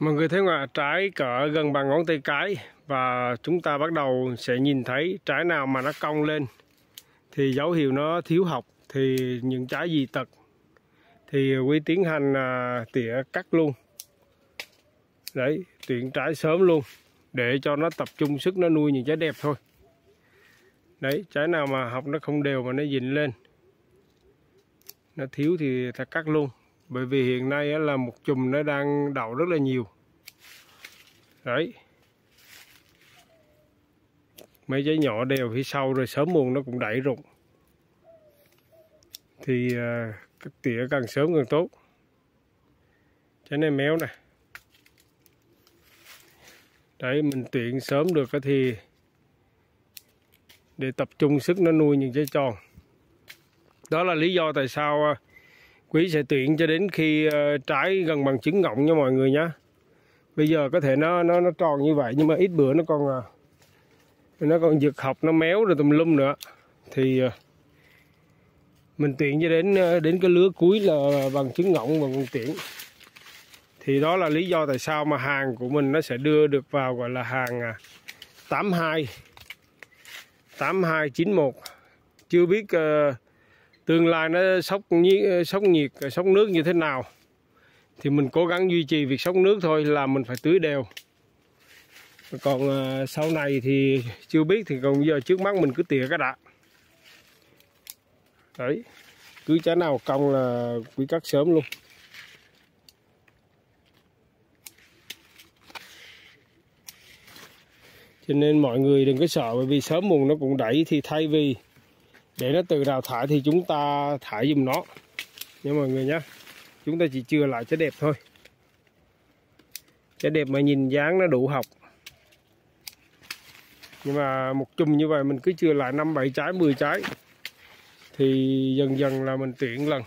Mọi người thấy ngoài trái cỡ gần bằng ngón tay cái và chúng ta bắt đầu sẽ nhìn thấy trái nào mà nó cong lên thì dấu hiệu nó thiếu học thì những trái gì tật thì quý tiến hành à, tỉa cắt luôn. Đấy tuyển trái sớm luôn để cho nó tập trung sức nó nuôi những trái đẹp thôi. Đấy trái nào mà học nó không đều mà nó dịnh lên nó thiếu thì ta cắt luôn bởi vì hiện nay là một chùm nó đang đậu rất là nhiều. Đấy. Mấy trái nhỏ đều phía sau rồi sớm muộn nó cũng đẩy rụng. Thì à, cái tỉa càng sớm càng tốt. Trái này méo này đấy, mình tuyển sớm được thì để tập trung sức nó nuôi những trái tròn. Đó là lý do tại sao à, quý sẽ tuyển cho đến khi ờ, trái gần bằng trứng ngọng nha mọi người nhé bây giờ có thể nó nó nó tròn như vậy nhưng mà ít bữa nó còn ờ, nó còn giật học nó méo rồi tùm lum nữa. Thì ờ, mình tuyển cho đến đến cái lứa cuối là bằng trứng ngọng con tuyển thì đó là lý do tại sao mà hàng của mình nó sẽ đưa được vào gọi là hàng à, 82 8291 chưa biết uh, tương lai nó sốc nhiệt, sốc nhiệt sốc nước như thế nào? Thì mình cố gắng duy trì việc sốc nước thôi là mình phải tưới đều. Còn à, sau này thì chưa biết thì còn giờ trước mắt mình cứ tỉa cái đã. Đấy cứ trái nào cong là quý cắt sớm luôn. Cho nên mọi người đừng có sợ bởi vì sớm muộn nó cũng đẩy thì thay vì để nó tự đào thải thì chúng ta thải dùm nó. Nha mọi người nhé chúng ta chỉ chừa lại cho đẹp thôi. Cái đẹp mà nhìn dáng nó đủ học. Nhưng mà một chùm như vậy mình cứ chừa lại năm, bảy trái 10 trái thì dần dần là mình tuyển lần.